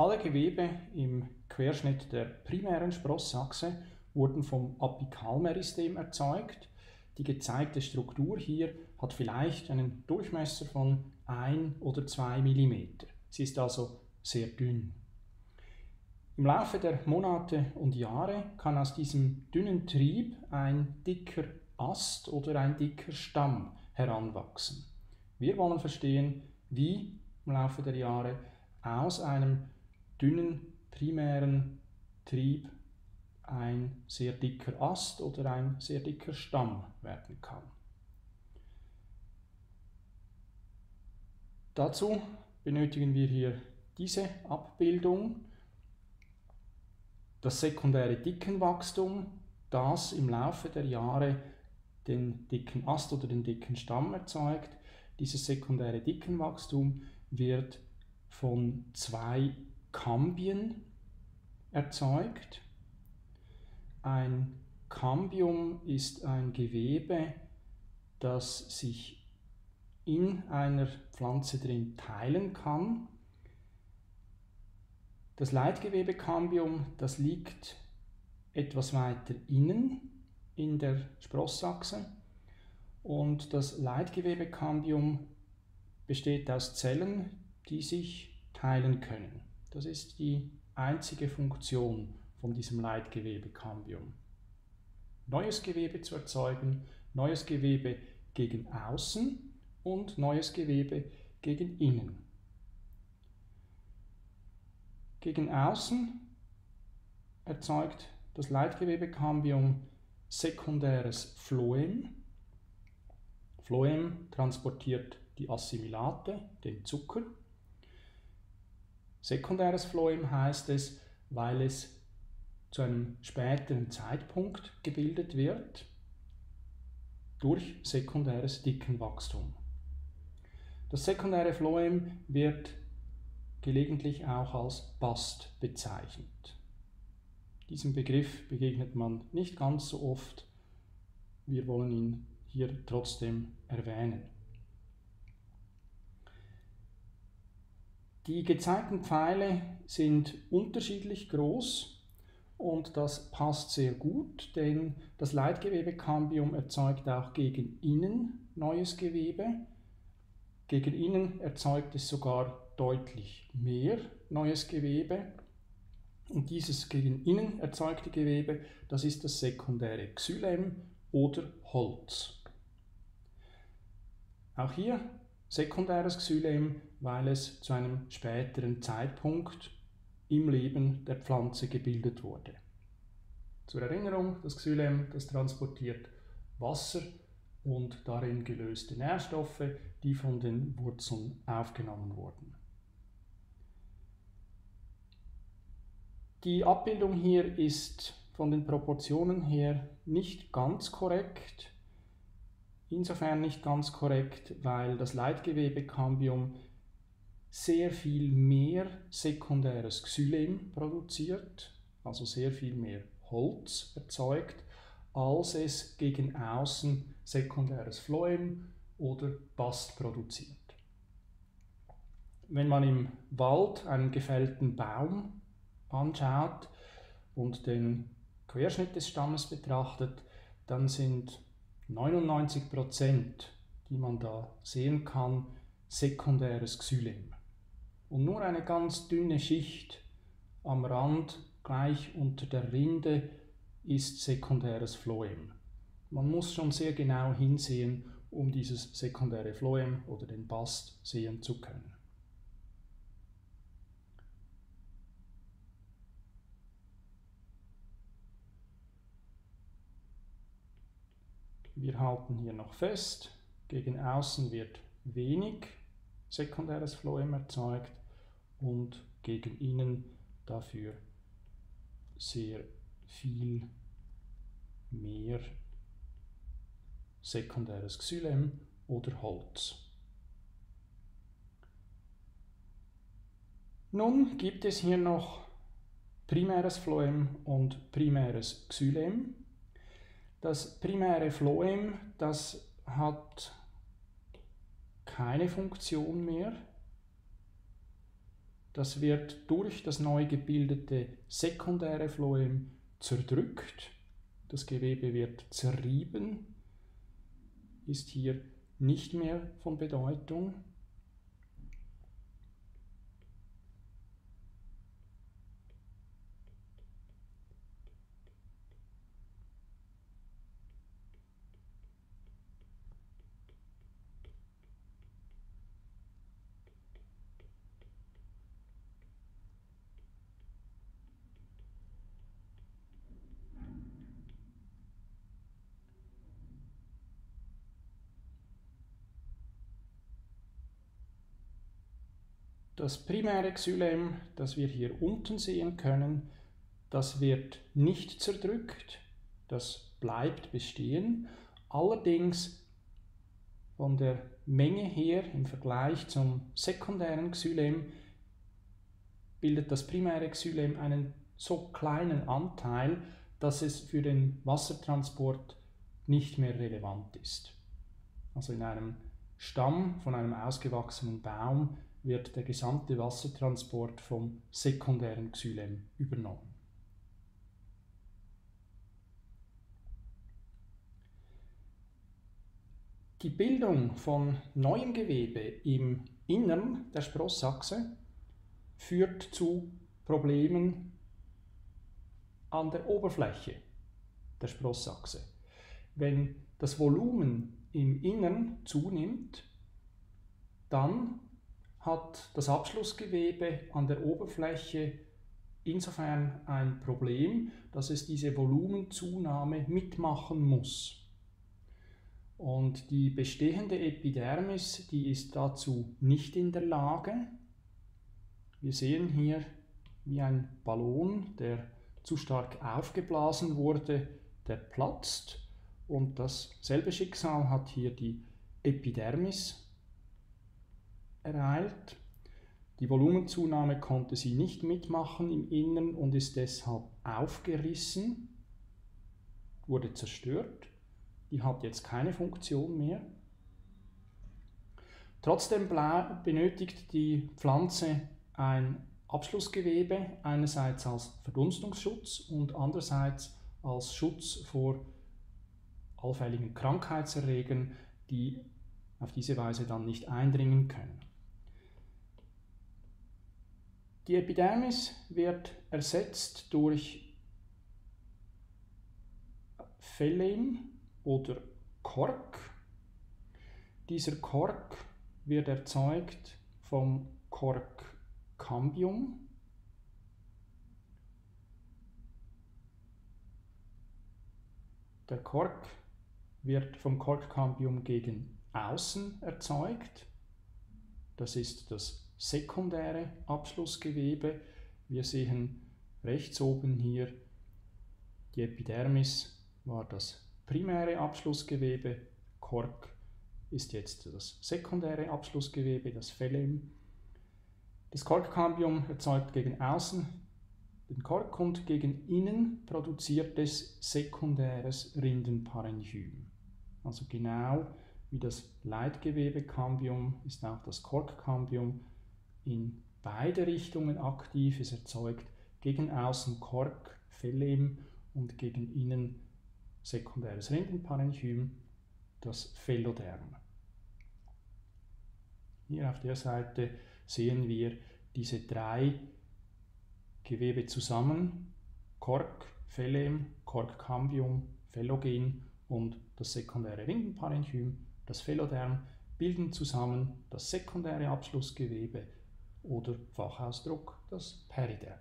Alle Gewebe im Querschnitt der primären Sprossachse wurden vom Apikalmeristem erzeugt. Die gezeigte Struktur hier hat vielleicht einen Durchmesser von 1 oder 2 mm. Sie ist also sehr dünn. Im Laufe der Monate und Jahre kann aus diesem dünnen Trieb ein dicker Ast oder ein dicker Stamm heranwachsen. Wir wollen verstehen, wie im Laufe der Jahre aus einem dünnen primären Trieb ein sehr dicker Ast oder ein sehr dicker Stamm werden kann. Dazu benötigen wir hier diese Abbildung, das sekundäre Dickenwachstum, das im Laufe der Jahre den dicken Ast oder den dicken Stamm erzeugt. Dieses sekundäre Dickenwachstum wird von zwei Kambien erzeugt. Ein Cambium ist ein Gewebe, das sich in einer Pflanze drin teilen kann. Das Leitgewebe-Cambium, das liegt etwas weiter innen in der Sprossachse und das Leitgewebe-Cambium besteht aus Zellen, die sich teilen können. Das ist die einzige Funktion von diesem Leitgewebe-Cambium. Neues Gewebe zu erzeugen, neues Gewebe gegen außen und neues Gewebe gegen innen. Gegen außen erzeugt das Leitgewebe-Cambium sekundäres Phloem. Phloem transportiert die Assimilate, den Zucker, Sekundäres Phloem heißt es, weil es zu einem späteren Zeitpunkt gebildet wird durch sekundäres Dickenwachstum. Das sekundäre Phloem wird gelegentlich auch als Bast bezeichnet. Diesem Begriff begegnet man nicht ganz so oft. Wir wollen ihn hier trotzdem erwähnen. Die gezeigten Pfeile sind unterschiedlich groß und das passt sehr gut, denn das Leitgewebe-Cambium erzeugt auch gegen innen neues Gewebe. Gegen innen erzeugt es sogar deutlich mehr neues Gewebe. Und dieses gegen innen erzeugte Gewebe, das ist das sekundäre Xylem oder Holz. Auch hier sekundäres Xylem weil es zu einem späteren Zeitpunkt im Leben der Pflanze gebildet wurde. Zur Erinnerung, das Xylem das transportiert Wasser und darin gelöste Nährstoffe, die von den Wurzeln aufgenommen wurden. Die Abbildung hier ist von den Proportionen her nicht ganz korrekt. Insofern nicht ganz korrekt, weil das Leitgewebe-Cambium sehr viel mehr sekundäres Xylem produziert, also sehr viel mehr Holz erzeugt, als es gegen außen sekundäres Phloem oder Bast produziert. Wenn man im Wald einen gefällten Baum anschaut und den Querschnitt des Stammes betrachtet, dann sind 99 Prozent, die man da sehen kann, sekundäres Xylem und nur eine ganz dünne Schicht am Rand, gleich unter der Rinde, ist sekundäres Phloem. Man muss schon sehr genau hinsehen, um dieses sekundäre Phloem oder den Bast sehen zu können. Wir halten hier noch fest, gegen außen wird wenig sekundäres Phloem erzeugt und gegen innen dafür sehr viel mehr sekundäres Xylem oder Holz. Nun gibt es hier noch primäres Phloem und primäres Xylem. Das primäre Phloem, das hat keine Funktion mehr das wird durch das neu gebildete sekundäre Phloem zerdrückt. Das Gewebe wird zerrieben, ist hier nicht mehr von Bedeutung. Das primäre Xylem, das wir hier unten sehen können, das wird nicht zerdrückt, das bleibt bestehen. Allerdings von der Menge her im Vergleich zum sekundären Xylem bildet das primäre Xylem einen so kleinen Anteil, dass es für den Wassertransport nicht mehr relevant ist. Also in einem Stamm von einem ausgewachsenen Baum wird der gesamte Wassertransport vom sekundären Xylem übernommen. Die Bildung von neuem Gewebe im Innern der Sprossachse führt zu Problemen an der Oberfläche der Sprossachse. Wenn das Volumen im Innern zunimmt, dann hat das Abschlussgewebe an der Oberfläche insofern ein Problem, dass es diese Volumenzunahme mitmachen muss. Und die bestehende Epidermis, die ist dazu nicht in der Lage. Wir sehen hier wie ein Ballon, der zu stark aufgeblasen wurde, der platzt. Und dasselbe Schicksal hat hier die Epidermis ereilt. Die Volumenzunahme konnte sie nicht mitmachen im Innern und ist deshalb aufgerissen, wurde zerstört. Die hat jetzt keine Funktion mehr. Trotzdem benötigt die Pflanze ein Abschlussgewebe, einerseits als Verdunstungsschutz und andererseits als Schutz vor allfälligen Krankheitserregern, die auf diese Weise dann nicht eindringen können. Die Epidermis wird ersetzt durch Phellem oder Kork. Dieser Kork wird erzeugt vom Kork Cambium. Der Kork wird vom Korkkambium gegen außen erzeugt. Das ist das sekundäre Abschlussgewebe. Wir sehen rechts oben hier die Epidermis war das primäre Abschlussgewebe, Kork ist jetzt das sekundäre Abschlussgewebe, das Phellem. Das Korkkambium erzeugt gegen außen den Kork und gegen innen produziert es sekundäres Rindenparenchym. Also genau wie das Leitgewebekambium ist auch das Korkkambium in beide Richtungen aktiv. Es erzeugt gegen außen Kork, Phellem und gegen innen sekundäres Rindenparenchym, das Phelloderm. Hier auf der Seite sehen wir diese drei Gewebe zusammen, Kork, Phellem, Korkkambium, Phellogen und das sekundäre Rindenparenchym das Phelloderm bilden zusammen das sekundäre Abschlussgewebe oder Fachausdruck das Periderm.